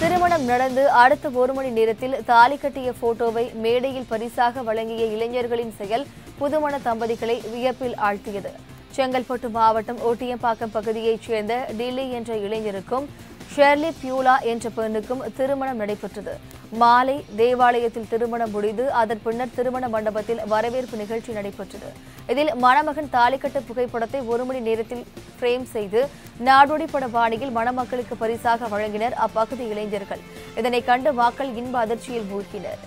திருமணம் நடந்து அடுத்த ஒரு மணி நேரத்தில் தாலி கட்டிய போட்டோவை மேடையில் பரிசாக வழங்கிய இளைஞர்களின் செயல் புதுமண தம்பதிகளை வியப்பில் ஆழ்த்தியது. செங்கல்பட்டு மாவட்டம் ஒட்டியம்பாக்கம் பகுதியைச் சேர்ந்த டில்லி என்ற இளைஞருக்கும் ஷெர்லி பியூலா என்ற பெண்ணுக்கும் திருமணம் நடைபெற்றது. மாலை தேவாலயத்தில் திருமணம் முடிந்து அதன் பின்னர் திருமண மண்டபத்தில் வரவேற்பு நிகழ்ச்சி நடைபெற்றது. இதில் மணமகன் தாலிக்கட்டு புகைப்படத்தை ஒரு மணி நேரத்தில் ஃப்ரேம் செய்து நாடோடி பட பாணியில் மணமக்களுக்கு பரிசாக வழங்கினர் அப்பகுதி இளைஞர்கள். இதனை கண்டு மக்கள் இன்ப அதிர்ச்சியில் மூழ்கினர்.